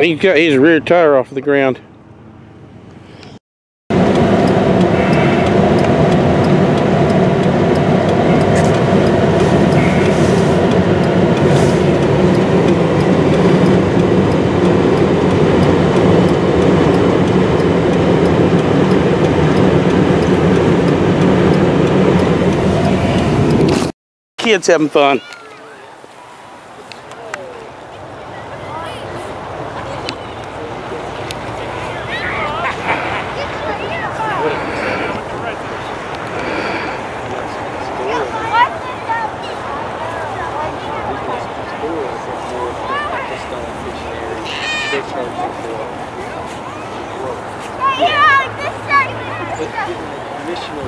He got his rear tire off the ground. Kids having fun. 嬉しいの